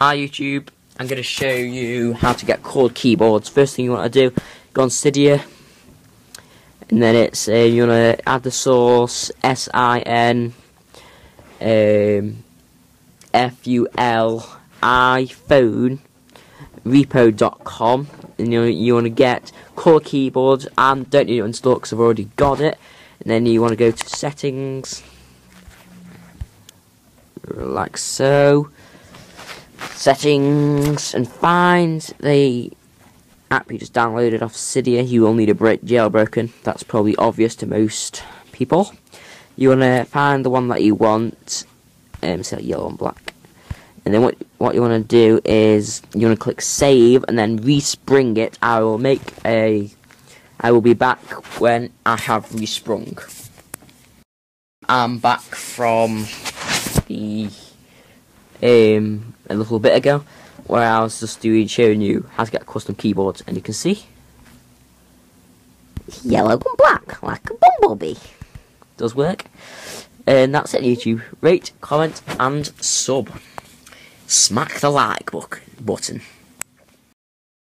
Hi YouTube, I'm going to show you how to get chord keyboards. First thing you want to do, go on Cydia, and then it's uh, you want to add the source S-I-N um, repo.com and you, you want to get chord keyboards and don't need to install because I've already got it and then you want to go to settings like so settings and find the app you just downloaded off Cydia. You will need a break jailbroken. That's probably obvious to most people. You want to find the one that you want, um, so yellow and black. And then what what you want to do is you want to click save and then respring it. I will make a. I will be back when I have resprung. I'm back from the um, a little bit ago where I was just doing showing you how to get custom keyboards and you can see yellow and black like a bumblebee. Does work. And that's it YouTube. Rate comment and sub. Smack the like button